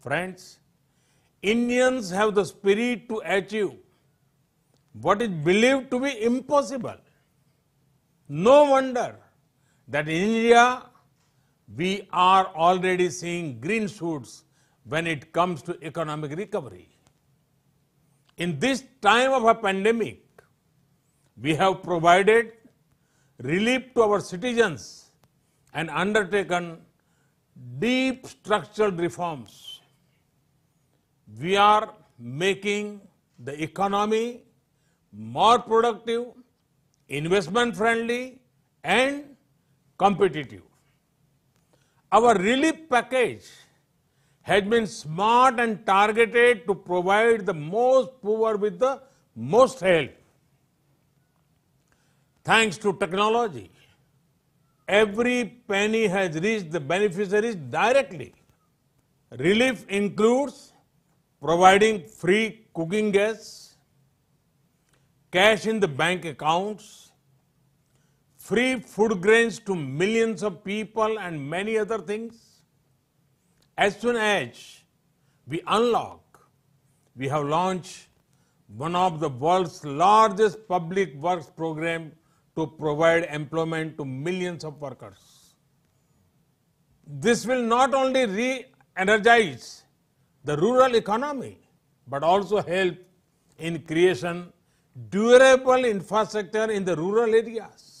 Friends, Indians have the spirit to achieve what is believed to be impossible. No wonder that in India we are already seeing green shoots when it comes to economic recovery. In this time of a pandemic, we have provided relief to our citizens and undertaken deep structural reforms. We are making the economy more productive, investment friendly, and competitive. Our relief package has been smart and targeted to provide the most poor with the most help. Thanks to technology, every penny has reached the beneficiaries directly. Relief includes providing free cooking gas, cash in the bank accounts, free food grains to millions of people, and many other things. As soon as we unlock, we have launched one of the world's largest public works program to provide employment to millions of workers. This will not only re-energize the rural economy, but also help in creation durable infrastructure in the rural areas.